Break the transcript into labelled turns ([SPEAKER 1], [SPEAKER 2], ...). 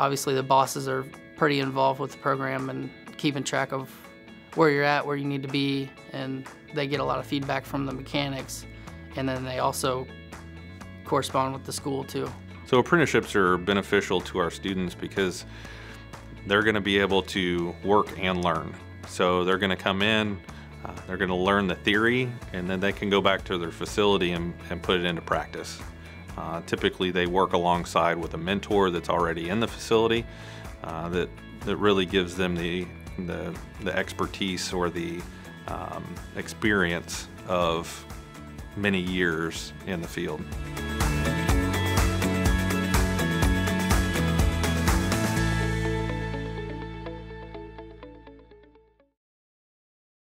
[SPEAKER 1] obviously the bosses are pretty involved with the program and keeping track of where you're at, where you need to be, and they get a lot of feedback from the mechanics, and then they also correspond with the school too.
[SPEAKER 2] So apprenticeships are beneficial to our students because they're going to be able to work and learn. So they're going to come in, uh, they're going to learn the theory, and then they can go back to their facility and, and put it into practice. Uh, typically, they work alongside with a mentor that's already in the facility uh, that that really gives them the the, the expertise or the um, experience of many years in the field.